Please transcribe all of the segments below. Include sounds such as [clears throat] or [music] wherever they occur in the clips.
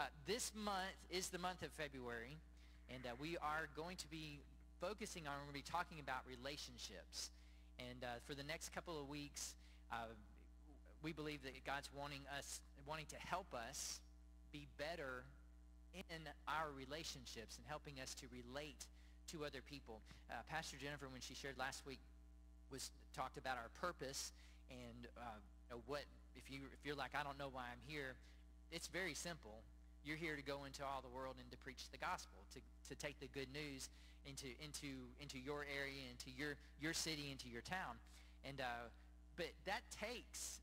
Uh, this month is the month of February, and uh, we are going to be focusing on, we're going to be talking about relationships. And uh, for the next couple of weeks, uh, we believe that God's wanting us, wanting to help us be better in our relationships and helping us to relate to other people. Uh, Pastor Jennifer, when she shared last week, was talked about our purpose and uh, what if you if you're like I don't know why I'm here. It's very simple. You're here to go into all the world and to preach the gospel, to, to take the good news into into into your area, into your your city, into your town. And uh, but that takes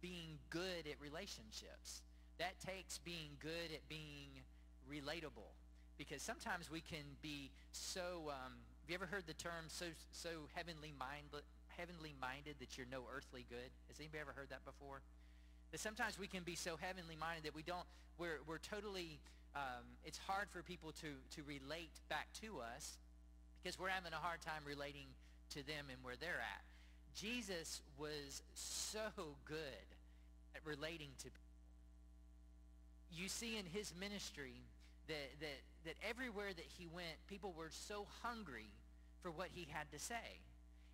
being good at relationships. That takes being good at being relatable. Because sometimes we can be so. Um, have you ever heard the term so so heavenly minded heavenly minded that you're no earthly good? Has anybody ever heard that before? That sometimes we can be so heavenly minded that we don't, we're, we're totally, um, it's hard for people to, to relate back to us because we're having a hard time relating to them and where they're at. Jesus was so good at relating to people. You see in his ministry that, that, that everywhere that he went, people were so hungry for what he had to say.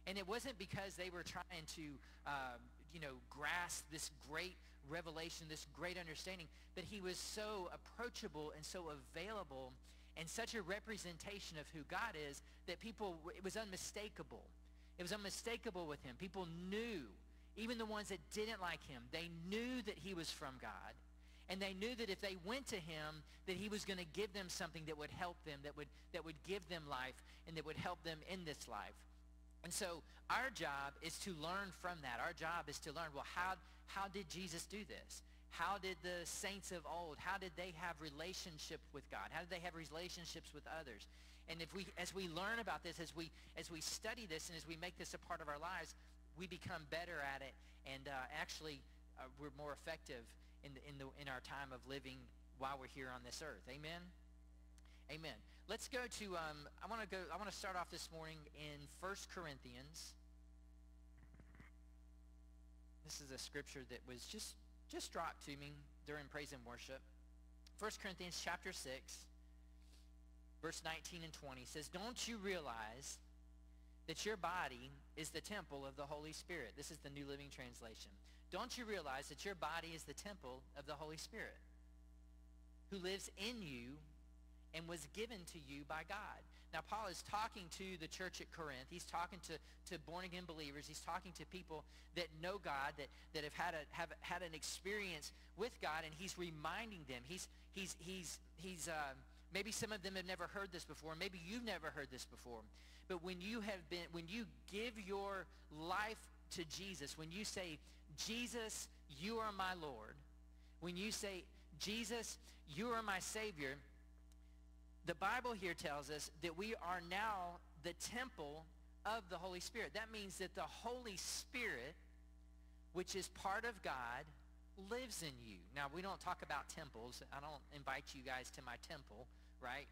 And it wasn't because they were trying to, uh, you know, grasp this great revelation, this great understanding, but he was so approachable and so available and such a representation of who God is that people, it was unmistakable. It was unmistakable with him. People knew, even the ones that didn't like him, they knew that he was from God. And they knew that if they went to him, that he was going to give them something that would help them, that would, that would give them life, and that would help them in this life. And so our job is to learn from that. Our job is to learn, well, how, how did Jesus do this? How did the saints of old, how did they have relationship with God? How did they have relationships with others? And if we, as we learn about this, as we, as we study this, and as we make this a part of our lives, we become better at it, and uh, actually uh, we're more effective in, the, in, the, in our time of living while we're here on this earth. Amen? Amen. Let's go to, um, I want to go, I want to start off this morning in 1 Corinthians. This is a scripture that was just, just dropped to me during praise and worship. 1 Corinthians chapter 6, verse 19 and 20 says, Don't you realize that your body is the temple of the Holy Spirit? This is the New Living Translation. Don't you realize that your body is the temple of the Holy Spirit who lives in you and was given to you by God. Now, Paul is talking to the church at Corinth. He's talking to, to born-again believers. He's talking to people that know God, that, that have, had a, have had an experience with God, and he's reminding them. He's, he's, he's, he's uh, maybe some of them have never heard this before. Maybe you've never heard this before. But when you have been, when you give your life to Jesus, when you say, Jesus, you are my Lord, when you say, Jesus, you are my Savior, the Bible here tells us that we are now the temple of the Holy Spirit. That means that the Holy Spirit, which is part of God, lives in you. Now, we don't talk about temples. I don't invite you guys to my temple, right?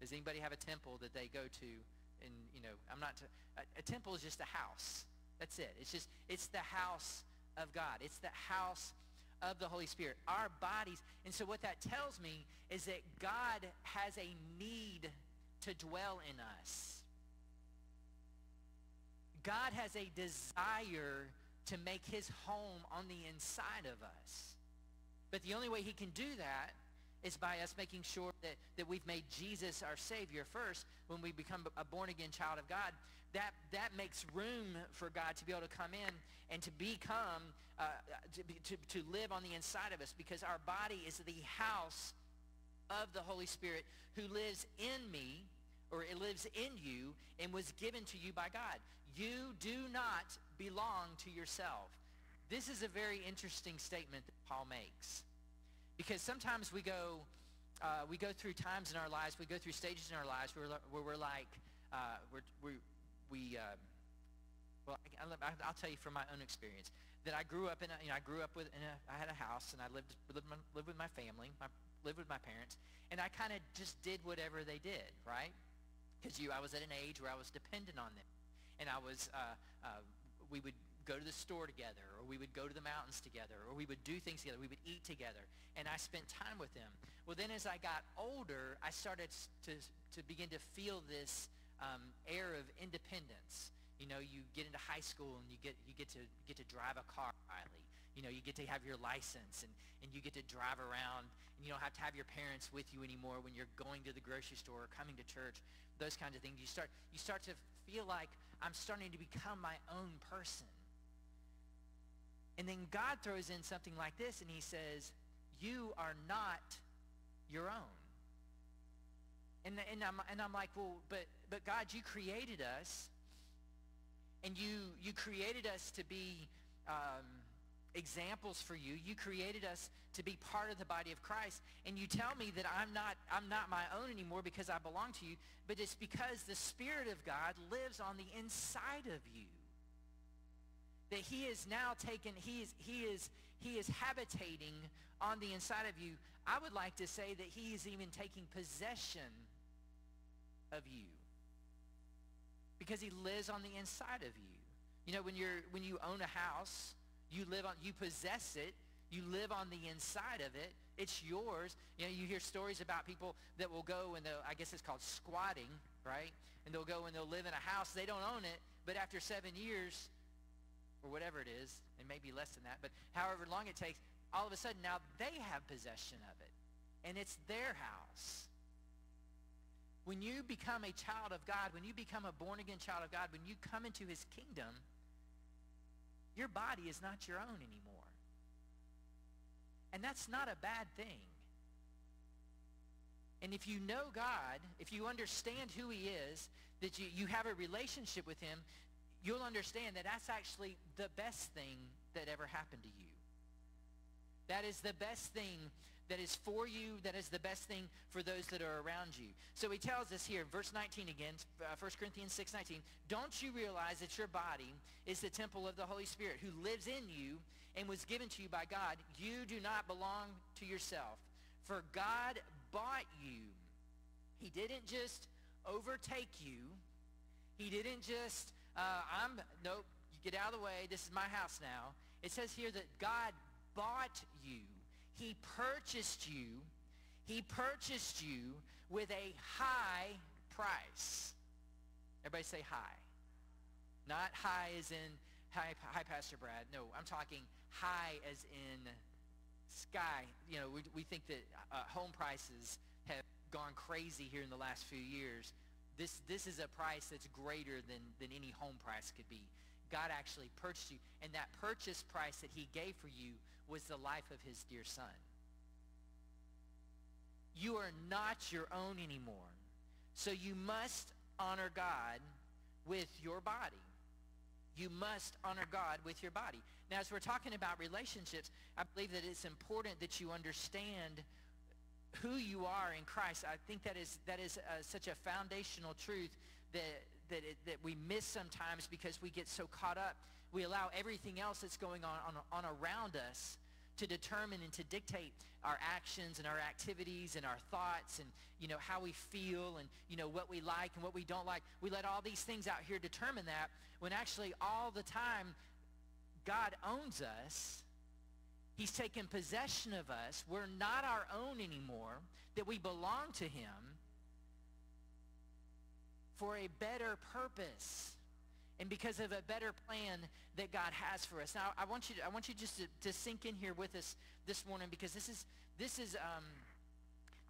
Does anybody have a temple that they go to? And, you know, I'm not, a, a temple is just a house. That's it. It's just, it's the house of God. It's the house of the Holy Spirit, our bodies. And so what that tells me is that God has a need to dwell in us. God has a desire to make his home on the inside of us. But the only way he can do that is by us making sure that, that we've made Jesus our Savior first when we become a born-again child of God. That, that makes room for God to be able to come in and to become uh, to, to, to live on the inside of us because our body is the house of the Holy Spirit who lives in me or it lives in you and was given to you by God. You do not belong to yourself. This is a very interesting statement that Paul makes. Because sometimes we go, uh, we go through times in our lives, we go through stages in our lives where, where we're like, uh, we're, we, we uh, well, I, will tell you from my own experience that I grew up in. A, you know, I grew up with. In a, I had a house, and I lived lived, my, lived with my family. My lived with my parents, and I kind of just did whatever they did, right? Because you, I was at an age where I was dependent on them, and I was. Uh, uh, we would go to the store together, or we would go to the mountains together, or we would do things together. We would eat together, and I spent time with them. Well, then as I got older, I started to, to begin to feel this um, air of independence. You know, you get into high school and you get, you get, to, get to drive a car, Riley. You know, you get to have your license and, and you get to drive around and you don't have to have your parents with you anymore when you're going to the grocery store or coming to church, those kinds of things. You start, you start to feel like I'm starting to become my own person. And then God throws in something like this and he says, you are not your own. And, and, I'm, and I'm like, well, but, but God, you created us and you, you created us to be um, examples for you. You created us to be part of the body of Christ. And you tell me that I'm not, I'm not my own anymore because I belong to you, but it's because the Spirit of God lives on the inside of you. That he is now taken, he is, he is, he is habitating on the inside of you. I would like to say that he is even taking possession of you because he lives on the inside of you. You know, when, you're, when you own a house, you live on, you possess it. You live on the inside of it. It's yours. You know, you hear stories about people that will go and they'll, I guess it's called squatting, right? And they'll go and they'll live in a house. They don't own it, but after seven years, or whatever it is, it may be less than that, but however long it takes, all of a sudden now they have possession of it. And it's their house. When you become a child of God, when you become a born-again child of God, when you come into his kingdom, your body is not your own anymore. And that's not a bad thing. And if you know God, if you understand who he is, that you, you have a relationship with him, you'll understand that that's actually the best thing that ever happened to you. That is the best thing that is for you, that is the best thing for those that are around you. So he tells us here, verse 19 again, uh, 1 Corinthians 6, 19, don't you realize that your body is the temple of the Holy Spirit who lives in you and was given to you by God? You do not belong to yourself, for God bought you. He didn't just overtake you. He didn't just, uh, I'm, nope, you get out of the way. This is my house now. It says here that God bought you. He purchased you. He purchased you with a high price. Everybody say high. Not high as in high, high Pastor Brad. No, I'm talking high as in sky. You know, we, we think that uh, home prices have gone crazy here in the last few years. This, this is a price that's greater than, than any home price could be. God actually purchased you. And that purchase price that he gave for you was the life of his dear son. You are not your own anymore. So you must honor God with your body. You must honor God with your body. Now, as we're talking about relationships, I believe that it's important that you understand who you are in Christ. I think that is, that is uh, such a foundational truth that, that, it, that we miss sometimes because we get so caught up. We allow everything else that's going on, on, on around us to determine and to dictate our actions and our activities and our thoughts and you know how we feel and you know what we like and what we don't like. We let all these things out here determine that when actually all the time god owns us he's taken possession of us. We're not our own anymore that we belong to him for a better purpose and because of a better plan that God has for us. Now, I want you to, I want you just to, to sink in here with us this morning because this is, this is, um,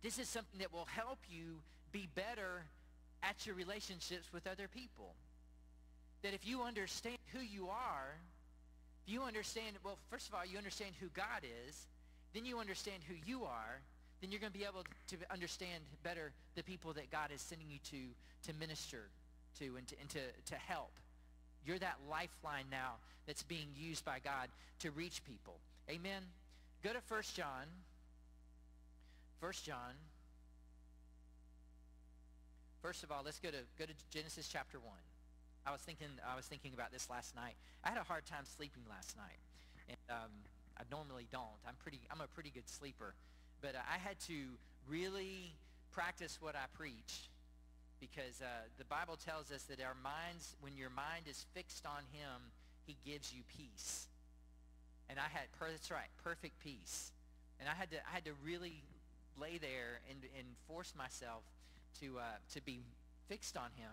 this is something that will help you be better at your relationships with other people. That if you understand who you are, if you understand, well, first of all, you understand who God is, then you understand who you are, then you're going to be able to understand better the people that God is sending you to to minister to and to, and to, to help. You're that lifeline now that's being used by God to reach people. Amen. Go to 1 John. 1 John. First of all, let's go to go to Genesis chapter 1. I was thinking I was thinking about this last night. I had a hard time sleeping last night. And um, I normally don't. I'm pretty I'm a pretty good sleeper. But uh, I had to really practice what I preach because uh, the Bible tells us that our minds, when your mind is fixed on him, he gives you peace. And I had, that's right, perfect peace. And I had to, I had to really lay there and, and force myself to, uh, to be fixed on him.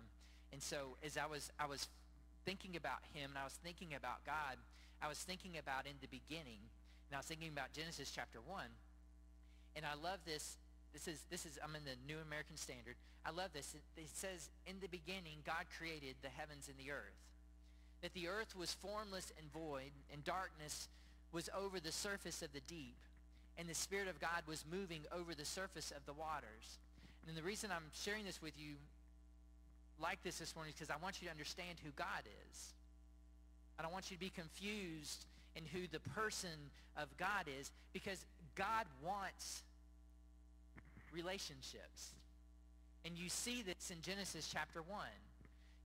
And so as I was, I was thinking about him and I was thinking about God, I was thinking about in the beginning, and I was thinking about Genesis chapter 1. And I love this. This is, this is, I'm in the New American Standard. I love this. It, it says, in the beginning, God created the heavens and the earth. That the earth was formless and void, and darkness was over the surface of the deep. And the Spirit of God was moving over the surface of the waters. And the reason I'm sharing this with you like this this morning is because I want you to understand who God is. I don't want you to be confused in who the person of God is because God wants relationships. And you see this in Genesis chapter 1.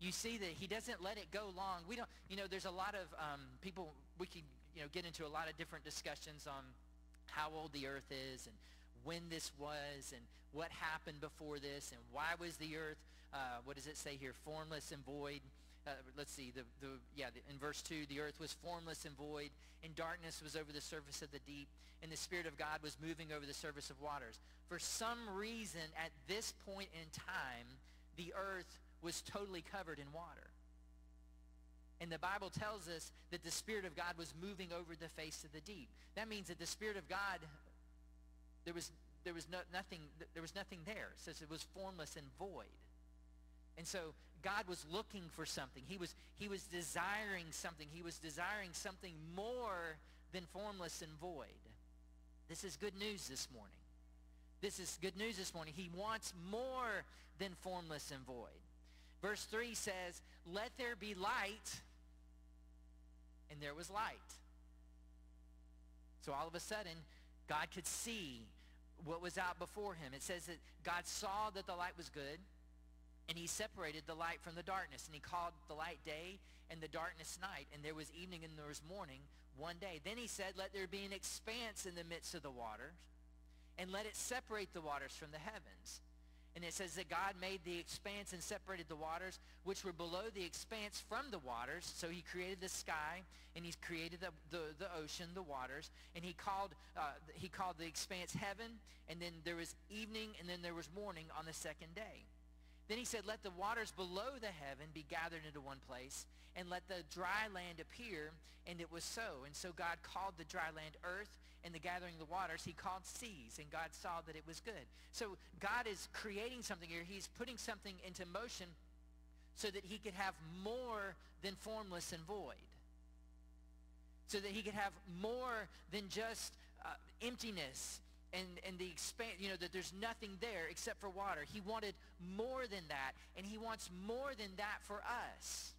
You see that he doesn't let it go long. We don't, you know, there's a lot of um, people, we could, you know, get into a lot of different discussions on how old the earth is and when this was and what happened before this and why was the earth, uh, what does it say here, formless and void uh, let's see, the, the, yeah, the, in verse 2, the earth was formless and void, and darkness was over the surface of the deep, and the Spirit of God was moving over the surface of waters. For some reason, at this point in time, the earth was totally covered in water. And the Bible tells us that the Spirit of God was moving over the face of the deep. That means that the Spirit of God, there was, there was no, nothing, there was nothing there. It says it was formless and void. And so God was looking for something. He was, he was desiring something. He was desiring something more than formless and void. This is good news this morning. This is good news this morning. He wants more than formless and void. Verse 3 says, let there be light, and there was light. So all of a sudden, God could see what was out before him. It says that God saw that the light was good, and he separated the light from the darkness. And he called the light day and the darkness night. And there was evening and there was morning one day. Then he said, let there be an expanse in the midst of the waters. And let it separate the waters from the heavens. And it says that God made the expanse and separated the waters which were below the expanse from the waters. So he created the sky and he created the, the, the ocean, the waters. And he called, uh, he called the expanse heaven. And then there was evening and then there was morning on the second day. Then he said, let the waters below the heaven be gathered into one place, and let the dry land appear. And it was so. And so God called the dry land earth, and the gathering of the waters he called seas. And God saw that it was good. So God is creating something here. He's putting something into motion so that he could have more than formless and void. So that he could have more than just uh, emptiness and, and the expand, you know, that there's nothing there except for water. He wanted more than that, and he wants more than that for us.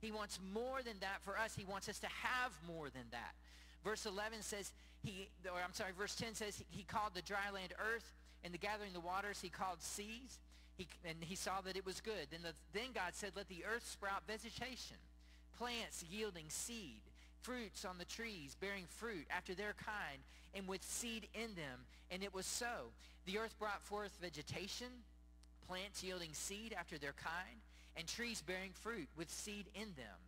He wants more than that for us. He wants us to have more than that. Verse 11 says, he, or I'm sorry, verse 10 says, he, called the dry land earth, and the gathering the waters he called seas. He, and he saw that it was good. Then, the, then God said, let the earth sprout vegetation, plants yielding seed, fruits on the trees, bearing fruit after their kind, and with seed in them. And it was so. The earth brought forth vegetation, plants yielding seed after their kind, and trees bearing fruit with seed in them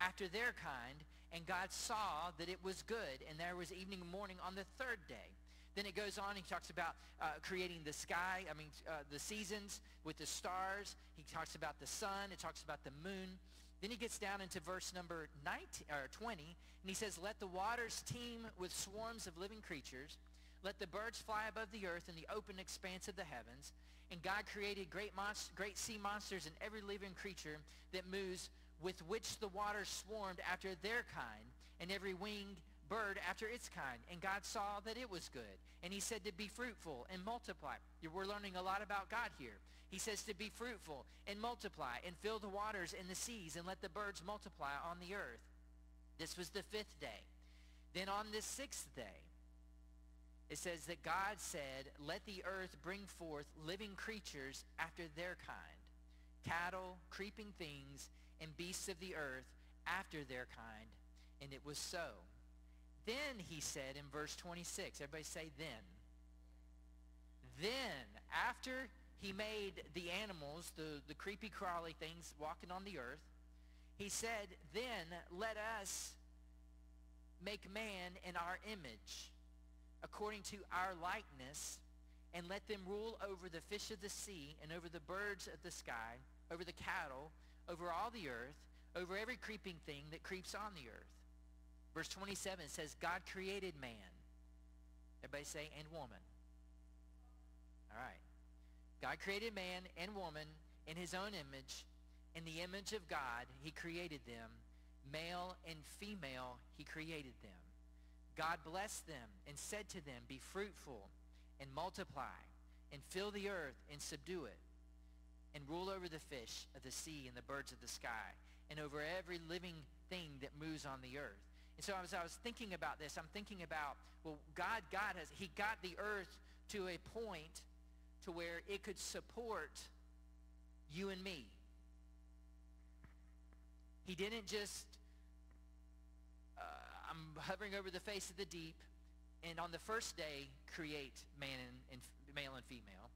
after their kind. And God saw that it was good, and there was evening and morning on the third day. Then it goes on, he talks about uh, creating the sky, I mean, uh, the seasons with the stars. He talks about the sun. It talks about the moon. Then he gets down into verse number 19, or 20, and he says, Let the waters teem with swarms of living creatures. Let the birds fly above the earth in the open expanse of the heavens. And God created great, great sea monsters and every living creature that moves with which the waters swarmed after their kind, and every winged bird after its kind. And God saw that it was good. And he said to be fruitful and multiply. We're learning a lot about God here. He says to be fruitful and multiply and fill the waters and the seas and let the birds multiply on the earth. This was the fifth day. Then on the sixth day, it says that God said, let the earth bring forth living creatures after their kind, cattle, creeping things, and beasts of the earth after their kind. And it was so. Then he said in verse 26, everybody say then. Then, after he made the animals, the, the creepy crawly things walking on the earth, he said, then let us make man in our image, according to our likeness, and let them rule over the fish of the sea and over the birds of the sky, over the cattle, over all the earth, over every creeping thing that creeps on the earth. Verse 27 says, God created man. Everybody say, and woman. All right. God created man and woman in his own image. In the image of God, he created them. Male and female, he created them. God blessed them and said to them, Be fruitful and multiply and fill the earth and subdue it and rule over the fish of the sea and the birds of the sky and over every living thing that moves on the earth. And so as I was thinking about this, I'm thinking about, well, God, God has, he got the earth to a point to where it could support you and me. He didn't just, uh, I'm hovering over the face of the deep, and on the first day create man and, and male and female.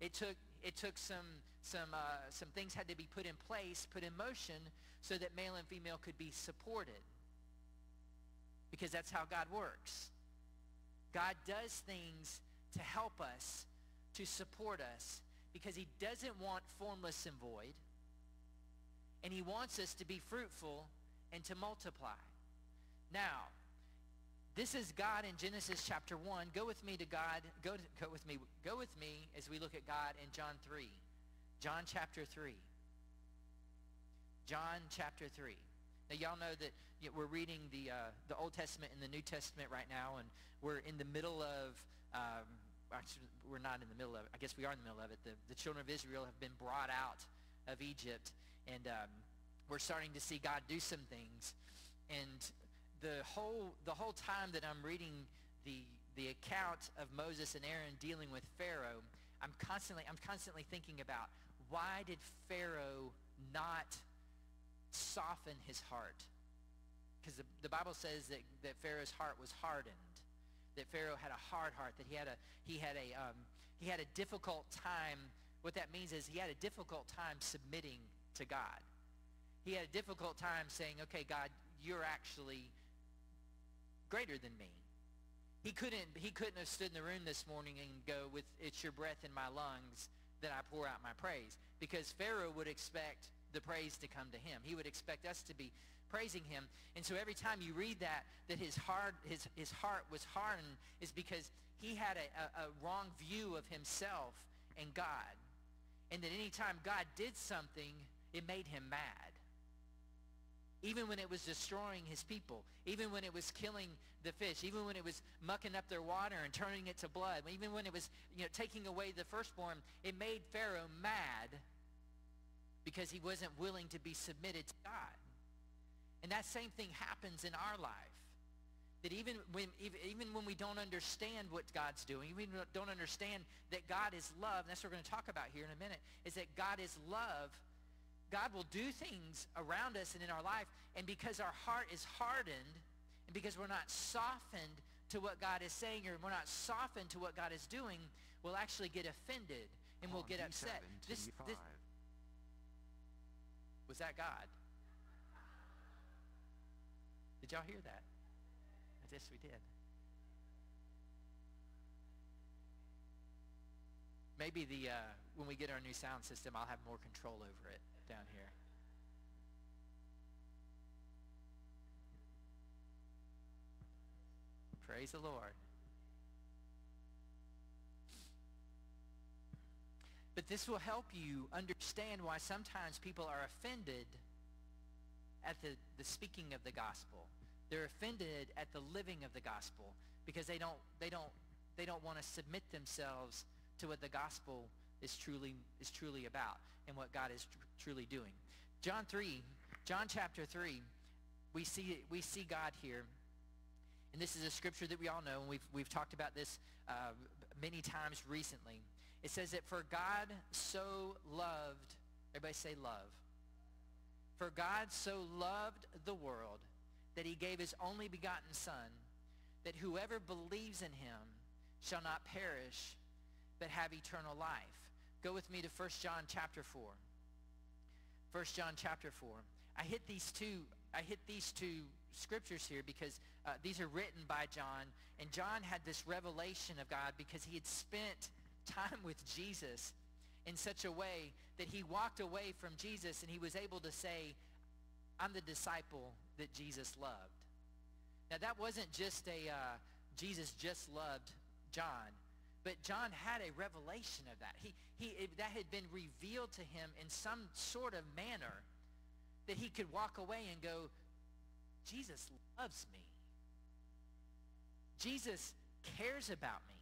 It took it took some some uh, some things had to be put in place, put in motion, so that male and female could be supported. Because that's how God works. God does things to help us, to support us, because he doesn't want formless and void. And he wants us to be fruitful and to multiply. Now, this is God in Genesis chapter 1. Go with me to God. Go, to, go with me. Go with me as we look at God in John 3. John chapter 3. John chapter 3. Now, y'all know that you know, we're reading the, uh, the Old Testament and the New Testament right now, and we're in the middle of, um, actually, we're not in the middle of it. I guess we are in the middle of it. The, the children of Israel have been brought out of Egypt, and um, we're starting to see God do some things. And the whole, the whole time that I'm reading the, the account of Moses and Aaron dealing with Pharaoh, I'm constantly, I'm constantly thinking about why did Pharaoh not soften his heart. Because the, the Bible says that, that Pharaoh's heart was hardened, that Pharaoh had a hard heart, that he had a, he had a, um, he had a difficult time. What that means is he had a difficult time submitting to God. He had a difficult time saying, okay, God, you're actually greater than me. He couldn't, he couldn't have stood in the room this morning and go with, it's your breath in my lungs that I pour out my praise. Because Pharaoh would expect the praise to come to him. He would expect us to be praising him. And so every time you read that, that his heart, his, his heart was hardened is because he had a, a, a wrong view of himself and God. And that anytime God did something, it made him mad. Even when it was destroying his people, even when it was killing the fish, even when it was mucking up their water and turning it to blood, even when it was you know, taking away the firstborn, it made Pharaoh mad because he wasn't willing to be submitted to God. And that same thing happens in our life. That even when, even when we don't understand what God's doing, even don't understand that God is love, and that's what we're going to talk about here in a minute, is that God is love, God will do things around us and in our life, and because our heart is hardened, and because we're not softened to what God is saying, or we're not softened to what God is doing, we'll actually get offended, and we'll get upset. This, this, was that God? Did y'all hear that? Yes, we did. Maybe the uh, when we get our new sound system, I'll have more control over it down here. Praise the Lord. But this will help you understand why sometimes people are offended at the, the speaking of the gospel. They're offended at the living of the gospel because they don't, they don't, they don't want to submit themselves to what the gospel is truly, is truly about and what God is tr- truly doing. John 3, John chapter 3, we see, we see God here. And this is a scripture that we all know, and we've, we've talked about this uh, many times recently. It says that for God so loved, everybody say love. For God so loved the world that he gave his only begotten son, that whoever believes in him shall not perish, but have eternal life. Go with me to 1 John chapter 4. 1 John chapter 4. I hit these two I hit these two scriptures here because uh, these are written by John, and John had this revelation of God because he had spent time with Jesus in such a way that he walked away from Jesus and he was able to say, I'm the disciple that Jesus loved. Now that wasn't just a uh, Jesus just loved John, but John had a revelation of that. He, he, it, that had been revealed to him in some sort of manner that he could walk away and go, Jesus loves me. Jesus cares about me.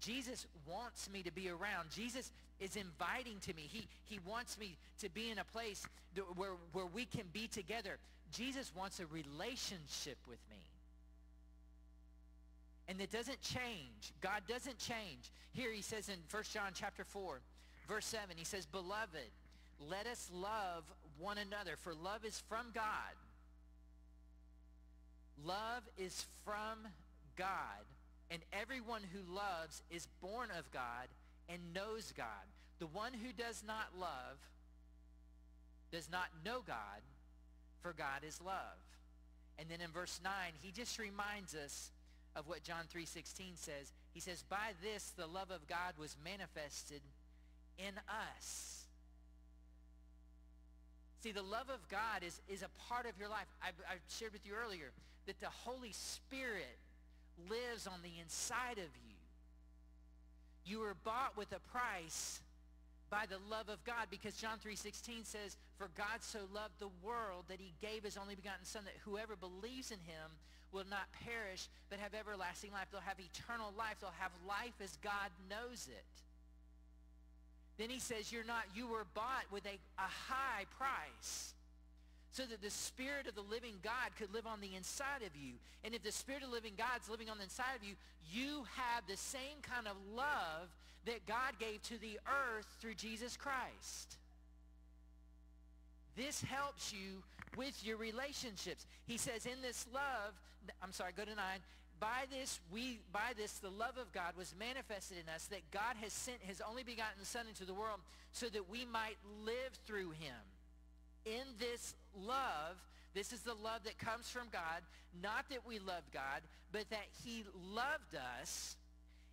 Jesus wants me to be around. Jesus is inviting to me. He, he wants me to be in a place where, where we can be together. Jesus wants a relationship with me. And it doesn't change. God doesn't change. Here he says in 1 John chapter 4, verse 7, he says, Beloved, let us love one another, for love is from God. Love is from God, and everyone who loves is born of God and knows God. The one who does not love does not know God, for God is love. And then in verse 9, he just reminds us of what John 3.16 says. He says, by this the love of God was manifested in us. See, the love of God is, is a part of your life. I, I shared with you earlier that the Holy Spirit lives on the inside of you. You were bought with a price by the love of God because John 3.16 says, For God so loved the world that he gave his only begotten son that whoever believes in him will not perish but have everlasting life. They'll have eternal life. They'll have life as God knows it. Then he says, you're not, you were bought with a, a high price so that the Spirit of the living God could live on the inside of you. And if the Spirit of the living God's living on the inside of you, you have the same kind of love that God gave to the earth through Jesus Christ. This helps you with your relationships. He says in this love, I'm sorry, go to 9. By this, we, by this, the love of God was manifested in us, that God has sent his only begotten Son into the world so that we might live through him. In this love, this is the love that comes from God, not that we loved God, but that he loved us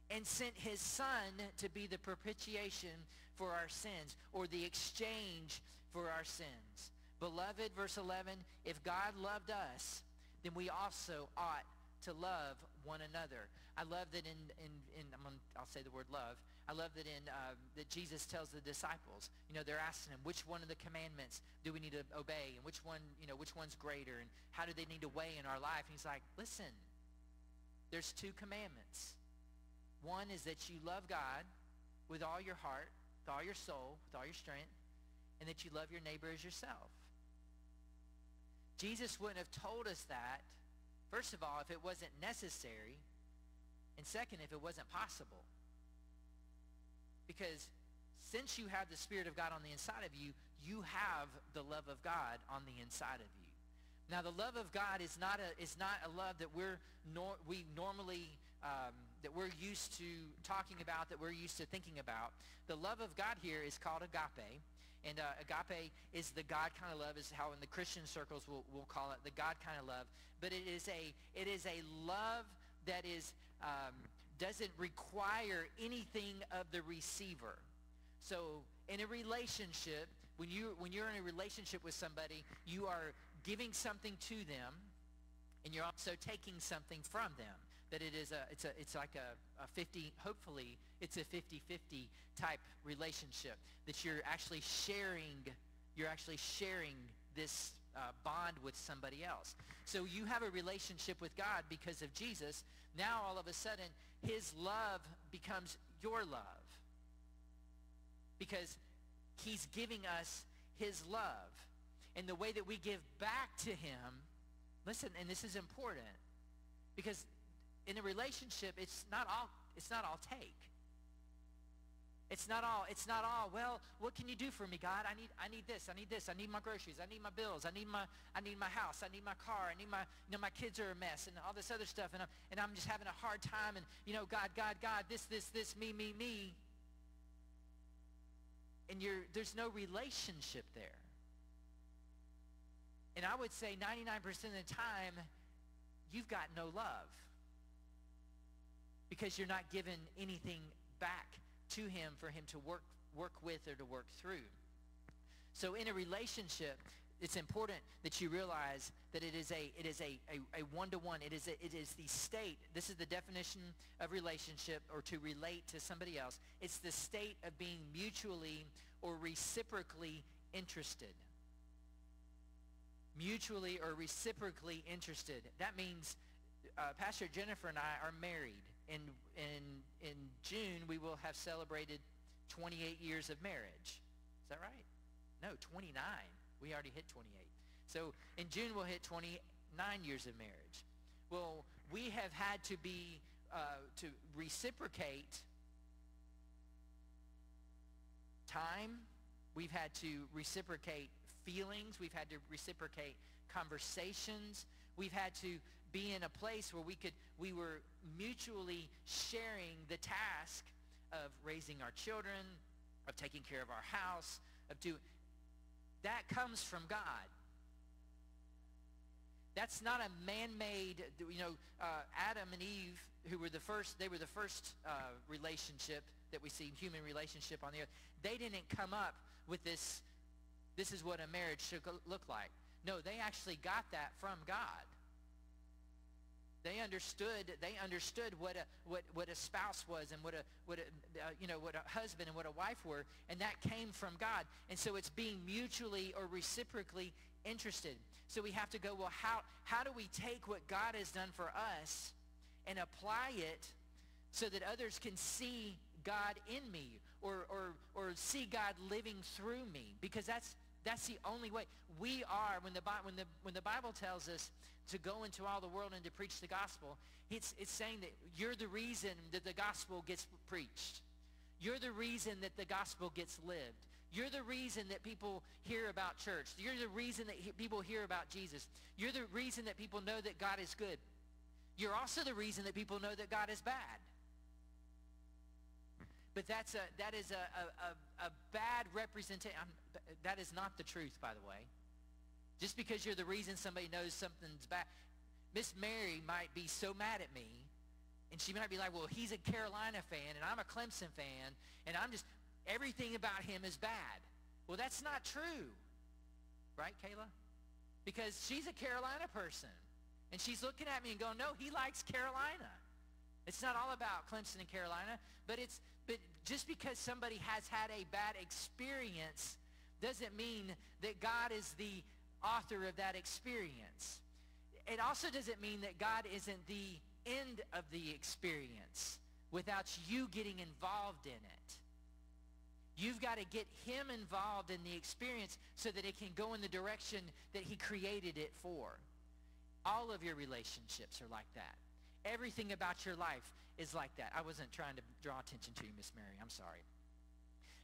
and sent his son to be the propitiation for our sins or the exchange for our sins. Beloved, verse 11, if God loved us, then we also ought to love one another. I love that in, in, in i will say the word love. I love that in uh, that Jesus tells the disciples, you know, they're asking him, which one of the commandments do we need to obey? And which one, you know, which one's greater? And how do they need to weigh in our life? And he's like, listen, there's two commandments. One is that you love God with all your heart, with all your soul, with all your strength, and that you love your neighbor as yourself. Jesus wouldn't have told us that, first of all, if it wasn't necessary, and second, if it wasn't possible. Because since you have the Spirit of God on the inside of you, you have the love of God on the inside of you. Now, the love of God is not a, is not a love that we're nor, we normally um, that we're used to talking about, that we're used to thinking about. The love of God here is called agape. And uh, agape is the God kind of love, is how in the Christian circles we'll, we'll call it the God kind of love. But it is a, it is a love that is, um, doesn't require anything of the receiver. So in a relationship, when, you, when you're in a relationship with somebody, you are giving something to them, and you're also taking something from them that it is a, it's, a, it's like a, a 50, hopefully it's a 50-50 type relationship that you're actually sharing, you're actually sharing this uh, bond with somebody else. So you have a relationship with God because of Jesus. Now all of a sudden, his love becomes your love because he's giving us his love. And the way that we give back to him, listen, and this is important because in a relationship, it's not all, it's not all take. It's not all, it's not all, well, what can you do for me, God? I need, I need this, I need this, I need my groceries, I need my bills, I need my, I need my house, I need my car, I need my, you know, my kids are a mess and all this other stuff and I'm, and I'm just having a hard time and, you know, God, God, God, this, this, this, me, me, me. And you're, there's no relationship there. And I would say 99% of the time, you've got no love because you're not given anything back to him for him to work, work with or to work through. So in a relationship, it's important that you realize that it is a it is a, a, a one-to-one. It is a, it is the state. This is the definition of relationship or to relate to somebody else. It's the state of being mutually or reciprocally interested. Mutually or reciprocally interested. That means uh, pastor jennifer and i are married and in in june we will have celebrated 28 years of marriage is that right no 29 we already hit 28. So in June, we'll hit 29 years of marriage. Well, we have had to be, uh, to reciprocate time. We've had to reciprocate feelings. We've had to reciprocate conversations. We've had to be in a place where we could, we were mutually sharing the task of raising our children, of taking care of our house, of doing, that comes from God. That's not a man-made, you know, uh, Adam and Eve, who were the first, they were the first uh, relationship that we see, human relationship on the earth. They didn't come up with this, this is what a marriage should look like. No, they actually got that from God. They understood. They understood what a what what a spouse was and what a what a uh, you know what a husband and what a wife were, and that came from God. And so it's being mutually or reciprocally interested. So we have to go. Well, how how do we take what God has done for us and apply it so that others can see God in me or or or see God living through me? Because that's that's the only way. We are when the when the when the Bible tells us to go into all the world and to preach the gospel, it's, it's saying that you're the reason that the gospel gets preached. You're the reason that the gospel gets lived. You're the reason that people hear about church. You're the reason that he, people hear about Jesus. You're the reason that people know that God is good. You're also the reason that people know that God is bad. But that's a, that is a, a, a, bad representation. That is not the truth, by the way. Just because you're the reason somebody knows something's bad. Miss Mary might be so mad at me, and she might be like, well, he's a Carolina fan, and I'm a Clemson fan, and I'm just, everything about him is bad. Well, that's not true. Right, Kayla? Because she's a Carolina person. And she's looking at me and going, no, he likes Carolina. It's not all about Clemson and Carolina, but it's but just because somebody has had a bad experience doesn't mean that God is the author of that experience. It also doesn't mean that God isn't the end of the experience without you getting involved in it. You've got to get him involved in the experience so that it can go in the direction that he created it for. All of your relationships are like that. Everything about your life is like that. I wasn't trying to draw attention to you, Miss Mary. I'm sorry.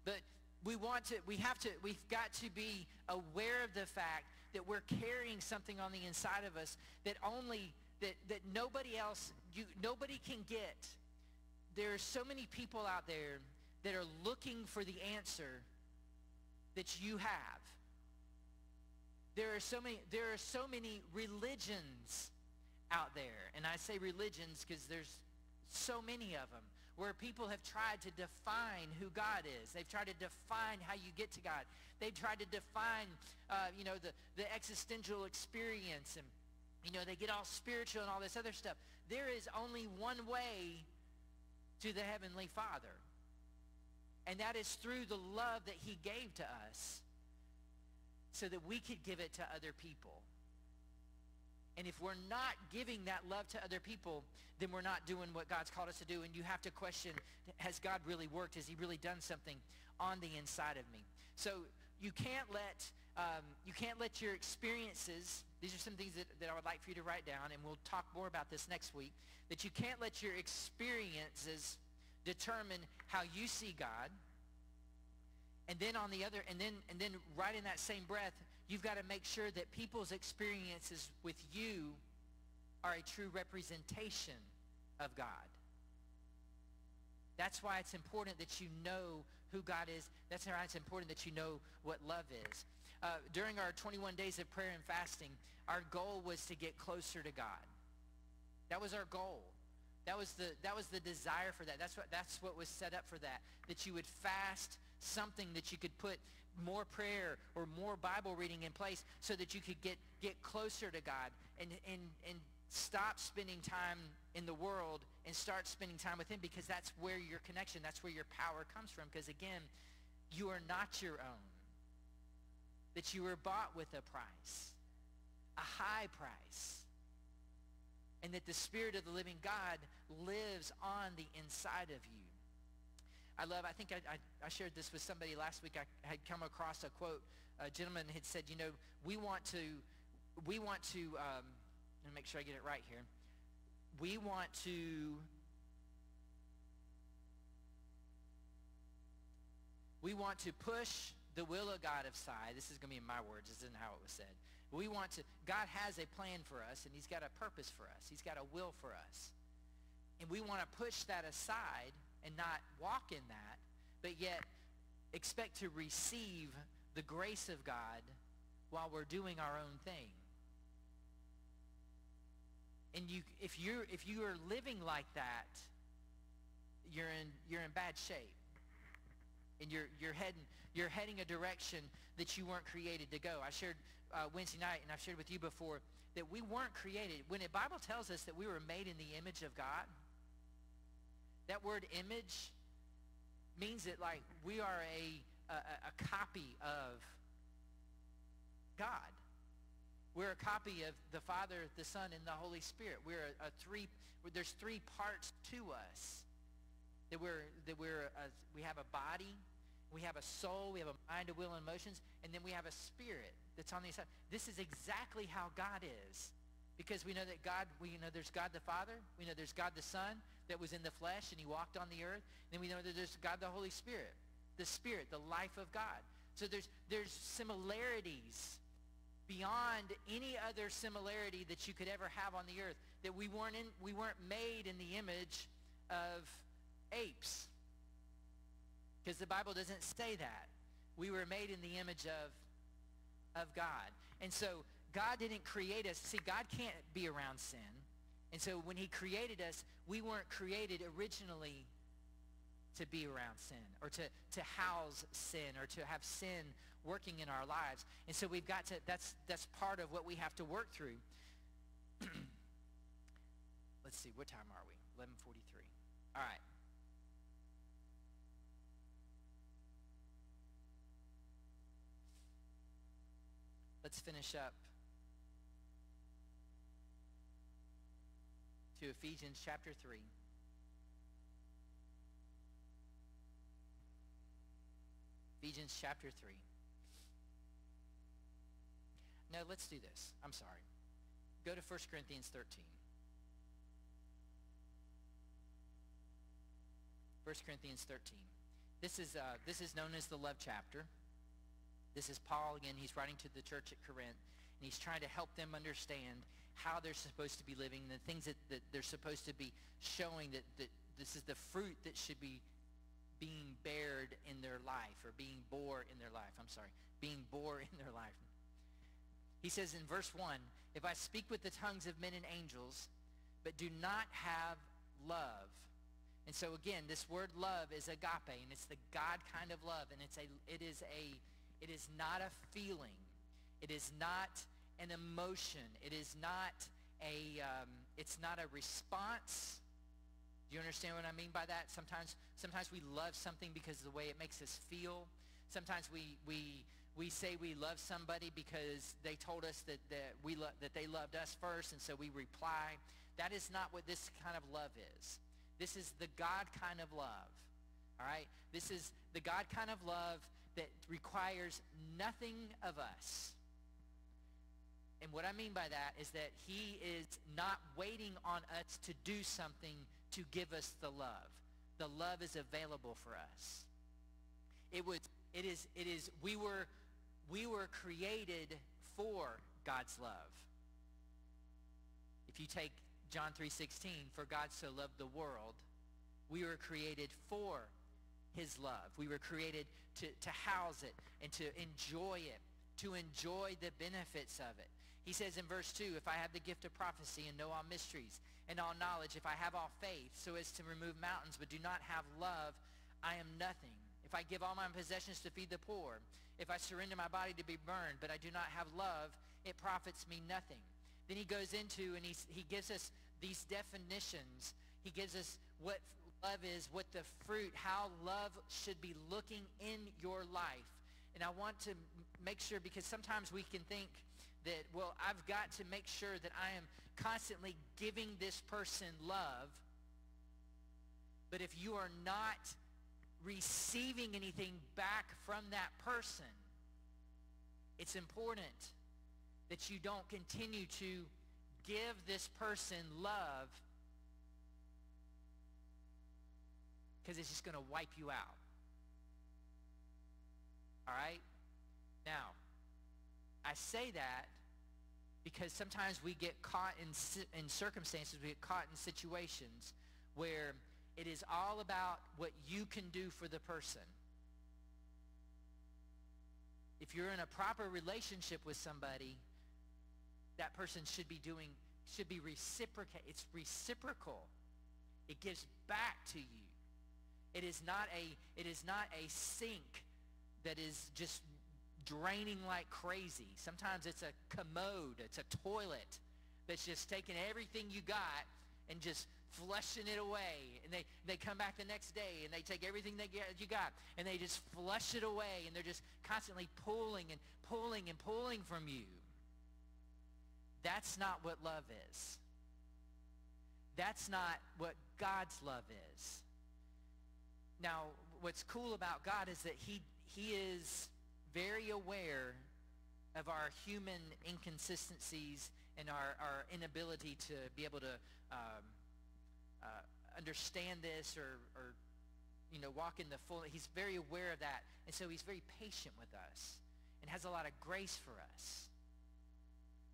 But we want to, we have to, we've got to be aware of the fact that we're carrying something on the inside of us that only that that nobody else you nobody can get there are so many people out there that are looking for the answer that you have there are so many there are so many religions out there and i say religions because there's so many of them where people have tried to define who God is. They've tried to define how you get to God. They've tried to define, uh, you know, the, the existential experience. And, you know, they get all spiritual and all this other stuff. There is only one way to the Heavenly Father. And that is through the love that he gave to us so that we could give it to other people. And if we're not giving that love to other people, then we're not doing what God's called us to do. And you have to question, has God really worked? Has he really done something on the inside of me? So you can't let, um, you can't let your experiences, these are some things that, that I would like for you to write down, and we'll talk more about this next week, that you can't let your experiences determine how you see God. And then on the other, and then, and then right in that same breath, You've got to make sure that people's experiences with you are a true representation of God. That's why it's important that you know who God is. That's why it's important that you know what love is. uh, during our 21 days of prayer and fasting, our goal was to get closer to God. That was our goal. That was the that was the desire for that. That's what that's what was set up for that. That you would fast something that you could put more prayer or more Bible reading in place so that you could get get closer to God and and and stop spending time in the world and start spending time with him because that's where your connection, that's where your power comes from because again, you are not your own. That you were bought with a price, a high price and that the Spirit of the living God lives on the inside of you. I love, I think I, I, I shared this with somebody last week. I had come across a quote. A gentleman had said, you know, we want to, we want to, um, let me make sure I get it right here. We want to, we want to push the will of God aside. This is going to be in my words. This isn't how it was said. We want to, God has a plan for us, and he's got a purpose for us. He's got a will for us. And we want to push that aside and not walk in that, but yet expect to receive the grace of God while we're doing our own thing. And you, if you're if you are living like that, you're in you're in bad shape. And you're you're heading you're heading a direction that you weren't created to go. I shared uh, Wednesday night, and I've shared with you before, that we weren't created. When the Bible tells us that we were made in the image of God, that word image means that like we are a, a, a copy of God. We're a copy of the Father, the Son, and the Holy Spirit. We're a, a three. There's three parts to us. That we're that we're a, we have a body, we have a soul, we have a mind, a will, and emotions, and then we have a spirit that's on the inside. This is exactly how God is. Because we know that God, we know there's God the Father, we know there's God the Son that was in the flesh and he walked on the earth. And then we know that there's God the Holy Spirit, the Spirit, the life of God. So there's there's similarities beyond any other similarity that you could ever have on the earth. That we weren't in, we weren't made in the image of apes. Because the Bible doesn't say that. We were made in the image of of God. And so God didn't create us. See, God can't be around sin. And so when he created us, we weren't created originally to be around sin or to, to house sin or to have sin working in our lives. And so we've got to, that's, that's part of what we have to work through. [clears throat] Let's see, what time are we? 1143. All right. Let's finish up to Ephesians chapter 3. Ephesians chapter 3. No, let's do this. I'm sorry. Go to 1 Corinthians 13. 1 Corinthians 13. This is, uh, this is known as the love chapter. This is Paul again. He's writing to the church at Corinth, and he's trying to help them understand how they're supposed to be living, the things that, that they're supposed to be showing that, that this is the fruit that should be being bared in their life or being bore in their life. I'm sorry, being bore [laughs] in their life. He says in verse 1, if I speak with the tongues of men and angels, but do not have love. And so again, this word love is agape, and it's the God kind of love, and it's a, it is a it is not a feeling. It is not an emotion. It is not a, um, it's not a response. Do you understand what I mean by that? Sometimes, sometimes we love something because of the way it makes us feel. Sometimes we, we, we say we love somebody because they told us that, that, we lo- that they loved us first, and so we reply. That is not what this kind of love is. This is the God kind of love. All right? This is the God kind of love that requires nothing of us. And what I mean by that is that he is not waiting on us to do something to give us the love. The love is available for us. It was it is it is we were we were created for God's love. If you take John 3:16, for God so loved the world, we were created for his love. We were created to, to house it and to enjoy it to enjoy the benefits of it. He says in verse 2, if I have the gift of prophecy and know all mysteries and all knowledge, if I have all faith so as to remove mountains but do not have love, I am nothing. If I give all my possessions to feed the poor, if I surrender my body to be burned but I do not have love, it profits me nothing. Then he goes into and he's, he gives us these definitions. He gives us what love is, what the fruit, how love should be looking in your life. And I want to make sure because sometimes we can think that, well, I've got to make sure that I am constantly giving this person love. But if you are not receiving anything back from that person, it's important that you don't continue to give this person love because it's just going to wipe you out. All right? Now, I say that because sometimes we get caught in, in circumstances, we get caught in situations where it is all about what you can do for the person. If you're in a proper relationship with somebody, that person should be doing, should be reciprocate. It's reciprocal. It gives back to you. It is not a, it is not a sink that is just draining like crazy. Sometimes it's a commode, it's a toilet that's just taking everything you got and just flushing it away. And they, they come back the next day and they take everything they get, you got and they just flush it away and they're just constantly pulling and pulling and pulling from you. That's not what love is. That's not what God's love is. Now, what's cool about God is that he, he is very aware of our human inconsistencies and our, our inability to be able to um, uh, understand this or, or, you know, walk in the full. He's very aware of that. And so he's very patient with us and has a lot of grace for us.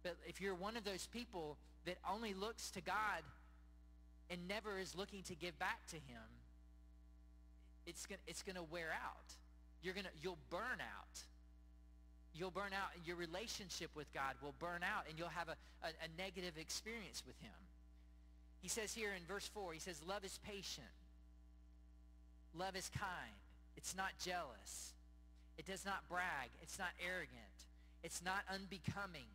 But if you're one of those people that only looks to God and never is looking to give back to him, it's going it's going to wear out. You're to you'll burn out. You'll burn out. Your relationship with God will burn out and you'll have a, a, a negative experience with him. He says here in verse 4, he says, love is patient. Love is kind. It's not jealous. It does not brag. It's not arrogant. It's not unbecoming.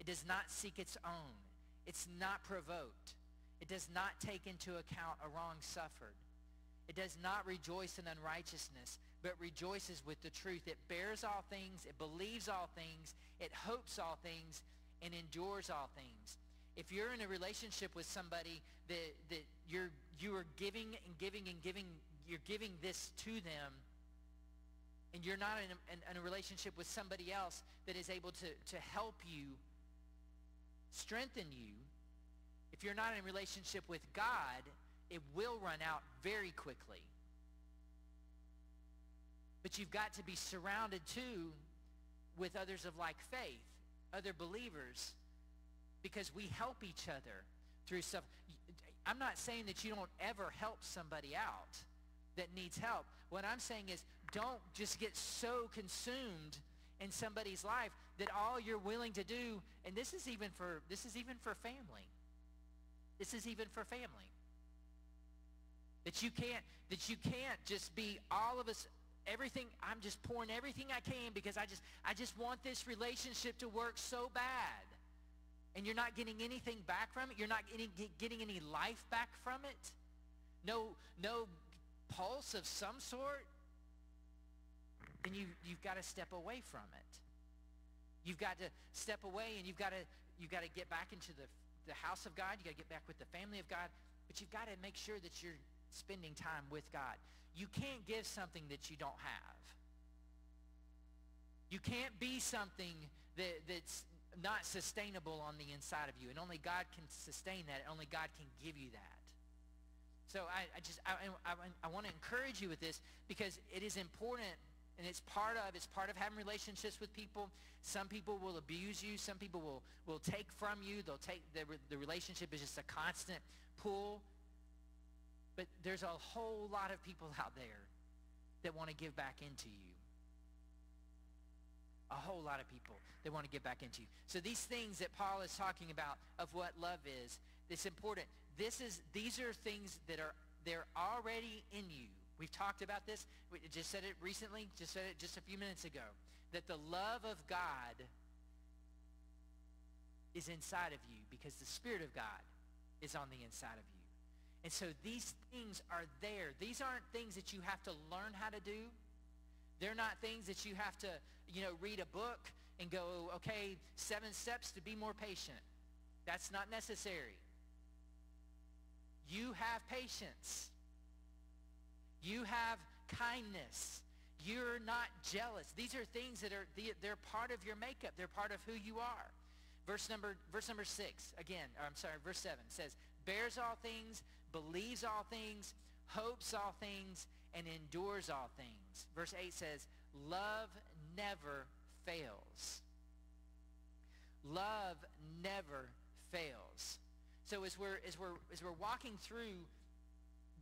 It does not seek its own. It's not provoked. It does not take into account a wrong suffered. It does not rejoice in unrighteousness, but rejoices with the truth. It bears all things, it believes all things, it hopes all things, and endures all things. If you're in a relationship with somebody that, that you're, you are giving and giving and giving, you're giving this to them, and you're not in a, in, in a relationship with somebody else that is able to, to help you, strengthen you, if you're not in relationship with God, it will run out very quickly. But you've got to be surrounded too with others of like faith, other believers, because we help each other through stuff. I'm not saying that you don't ever help somebody out that needs help. What I'm saying is don't just get so consumed in somebody's life that all you're willing to do, and this is even for this is even for family. This is even for family. That you can't that you can't just be all of us everything I'm just pouring everything I can because I just I just want this relationship to work so bad. And you're not getting anything back from it. You're not getting, getting any life back from it. No no pulse of some sort. Then you you've got to step away from it. You've got to step away and you've got to you've got to get back into the the house of God. You've got to get back with the family of God. But you've got to make sure that you're spending time with God. You can't give something that you don't have. You can't be something that, that's not sustainable on the inside of you. And only God can sustain that. Only God can give you that. So I, I just, I, I, I want to encourage you with this because it is important and it's part of, it's part of having relationships with people. Some people will abuse you. Some people will, will take from you. They'll take, the, the relationship is just a constant pull. But there's a whole lot of people out there that want to give back into you. a whole lot of people that want to get back into. You. So these things that Paul is talking about of what love is, it's important. This is these are things that are they're already in you. We've talked about this. We just said it recently, just said it just a few minutes ago. That the love of God is inside of you because the Spirit of God is on the inside of you. And so these things are there. These aren't things that you have to learn how to do. They're not things that you have to, you know, read a book and go, okay, seven steps to be more patient. That's not necessary. You have patience. You have kindness. You're not jealous. These are things that are, they're part of your makeup. They're part of who you are. Verse number, verse number six, again, I'm sorry, verse seven says, bears all things, believes all things, hopes all things, and endures all things. Verse 8 says, love never fails. Love never fails. So as we're, as we're, as we're walking through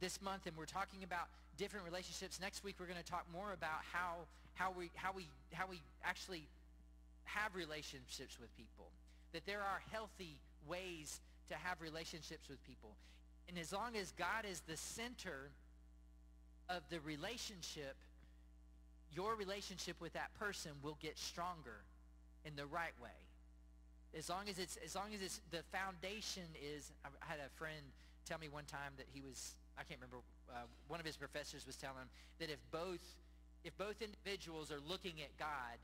this month and we're talking about different relationships, next week we're going to talk more about how, how, we, how, we, how we actually have relationships with people. That there are healthy ways to have relationships with people. And as long as God is the center of the relationship, your relationship with that person will get stronger in the right way. As long as it's as long as it's the foundation is. I had a friend tell me one time that he was I can't remember uh, one of his professors was telling him that if both if both individuals are looking at God,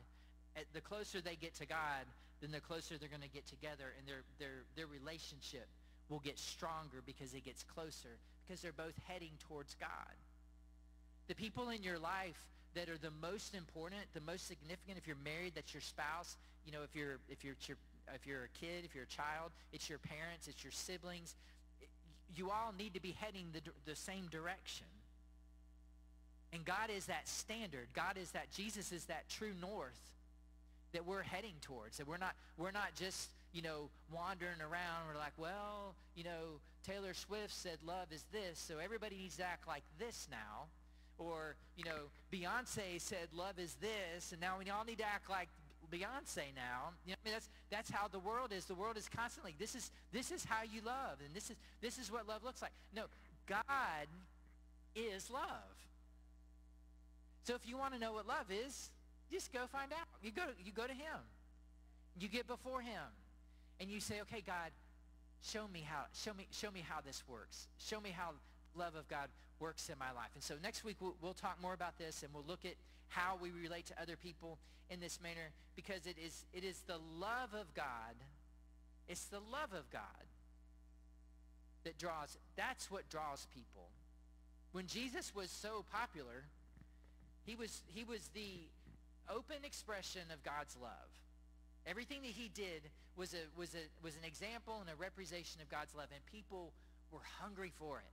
at the closer they get to God, then the closer they're going to get together, and their their their relationship will get stronger because it gets closer because they're both heading towards God. The people in your life that are the most important, the most significant, if you're married, that's your spouse. You know, if you're, if you're, if you're a kid, if you're a child, it's your parents, it's your siblings. You all need to be heading the, the same direction. And God is that standard. God is that, Jesus is that true north that we're heading towards. That we're not, we're not just, you know, wandering around. We're like, well, you know, Taylor Swift said love is this, so everybody needs to act like this now. Or, you know, Beyonce said love is this, and now we all need to act like Beyonce now. You know, I mean, that's that's how the world is. The world is constantly this is this is how you love, and this is this is what love looks like. No, God is love. So if you want to know what love is, just go find out. You go you go to Him. You get before Him, and you say, "Okay, God, show me how show me show me how this works. Show me how love of God works in my life. And so next week we'll, we'll talk more about this and we'll look at how we relate to other people in this manner because it is, it is the love of God. It's the love of God that draws, that's what draws people. When Jesus was so popular, he was, he was the open expression of God's love. Everything that he did was, a, was, a, was an example and a representation of God's love, and people were hungry for it.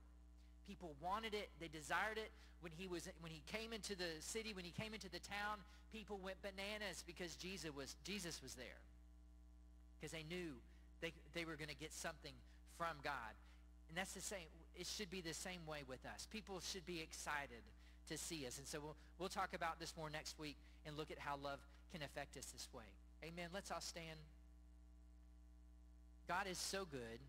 People wanted it. They desired it. When he, was, when he came into the city, when he came into the town, people went bananas because Jesus was, Jesus was there. Because they knew they, they were going to get something from God. And that's the same. It should be the same way with us. People should be excited to see us. And so we'll, we'll talk about this more next week and look at how love can affect us this way. Amen. Let's all stand. God is so good.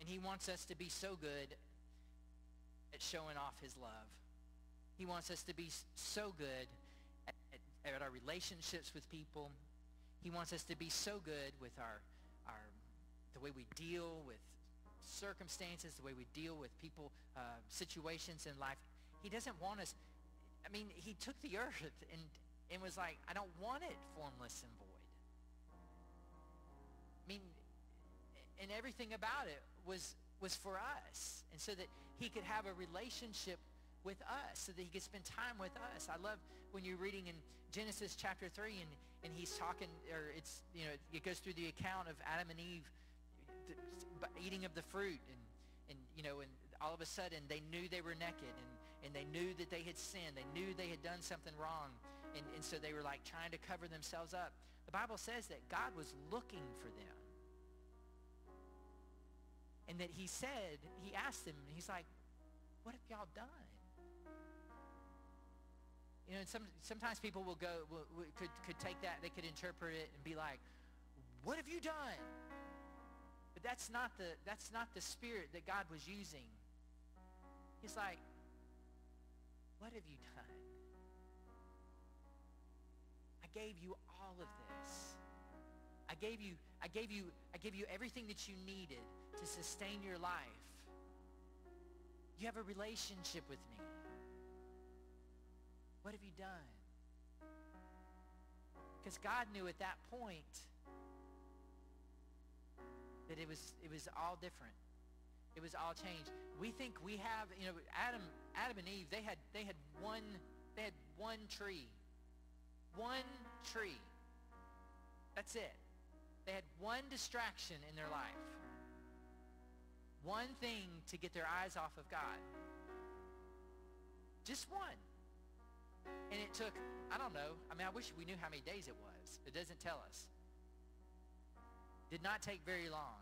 And he wants us to be so good at showing off his love. He wants us to be so good at, at, at, our relationships with people. He wants us to be so good with our, our the way we deal with circumstances, the way we deal with people, uh, situations in life. He doesn't want us, I mean, he took the earth and, and was like, I don't want it formless and void. I mean, and everything about it was, was for us. And so that he could have a relationship with us, so that he could spend time with us. I love when you're reading in Genesis chapter 3 and, and he's talking, or it's, you know, it goes through the account of Adam and Eve eating of the fruit and, and you know, and all of a sudden they knew they were naked and, and they knew that they had sinned. They knew they had done something wrong. And, and so they were like trying to cover themselves up. The Bible says that God was looking for them. And that he said, he asked them, he's like, what have y'all done? You know, some, sometimes people will go, could, could take that, they could interpret it and be like, what have you done? But that's not the, that's not the spirit that God was using. He's like, what have you done? I gave you all of this. I gave you, I gave you, I gave you everything that you needed to sustain your life. You have a relationship with me. What have you done? Because God knew at that point that it was it was all different. It was all changed. We think we have, you know, Adam Adam and Eve, they had they had one they had one tree. One tree. That's it. They had one distraction in their life. One thing to get their eyes off of God. Just one. And it took, I don't know, I mean, I wish we knew how many days it was. It doesn't tell us. Did not take very long.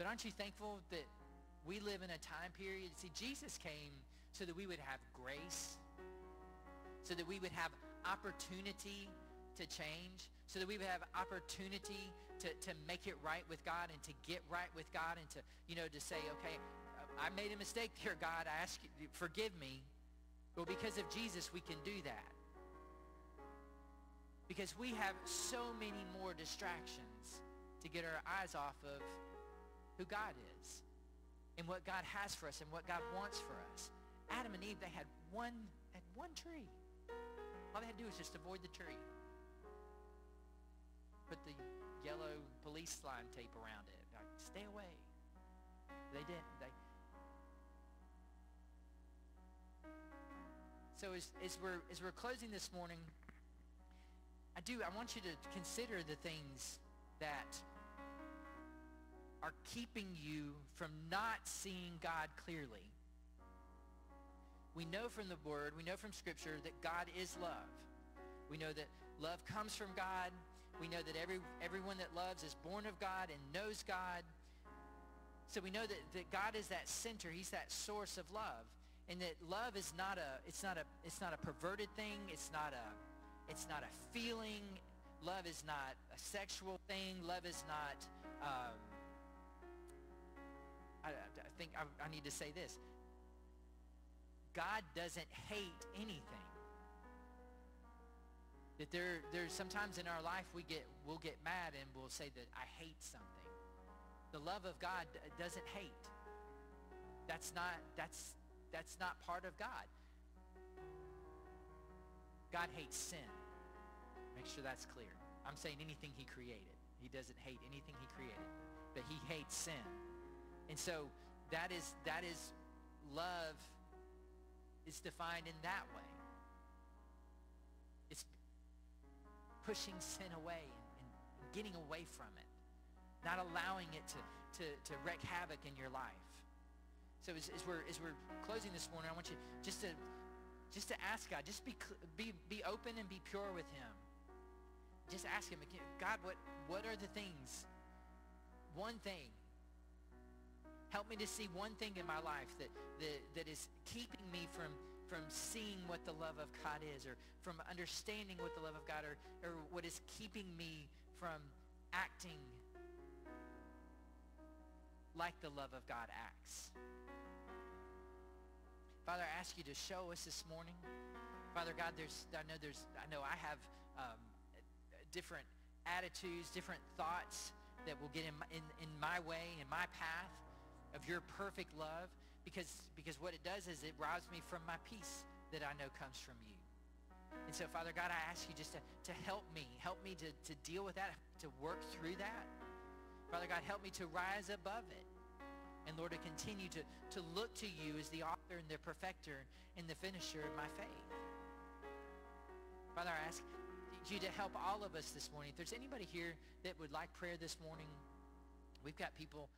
But aren't you thankful that we live in a time period? See, Jesus came so that we would have grace, so that we would have opportunity to change, so that we would have opportunity to, to make it right with God and to get right with God and to, you know, to say, okay, I made a mistake here, God. I ask you, forgive me. Well, because of Jesus, we can do that. Because we have so many more distractions to get our eyes off of who God is and what God has for us and what God wants for us. Adam and Eve, they had one, had one tree. All they had to do was just avoid the tree. Put the yellow police line tape around it. Like, stay away. They didn't. They, So as, as, we're, as we're closing this morning, I do, I want you to consider the things that are keeping you from not seeing God clearly. We know from the Word, we know from Scripture that God is love. We know that love comes from God. We know that every, everyone that loves is born of God and knows God. So we know that, that God is that center. He's that source of love and that love is not a it's not a it's not a perverted thing it's not a it's not a feeling love is not a sexual thing love is not um, I, I think I, I need to say this God doesn't hate anything that there there's sometimes in our life we get we'll get mad and we'll say that I hate something the love of God doesn't hate that's not that's that's not part of God. God hates sin. Make sure that's clear. I'm saying anything he created. He doesn't hate anything he created, but he hates sin. And so that is that is love is defined in that way. It's pushing sin away and, and getting away from it, not allowing it to, to, to wreak havoc in your life. So as, as, we're, as we're closing this morning, I want you just to, just to ask God, just be, be, be open and be pure with him. Just ask him, God, what, what are the things? One thing. Help me to see one thing in my life that, that, that is keeping me from, from seeing what the love of God is or from understanding what the love of God or, or what is keeping me from acting like the love of God acts. Father, I ask you to show us this morning. Father God, there's I know there's I know I have um, different attitudes, different thoughts that will get in in, in my way, in my path of your perfect love because because what it does is it robs me from my peace that I know comes from you. And so, Father God, I ask you just to, to help me, help me to, to deal with that, to work through that. Father God, help me to rise above it. And Lord, to continue to, to look to you as the author and the perfecter and the finisher of my faith. Father, I ask you to help all of us this morning. If there's anybody here that would like prayer this morning, we've got people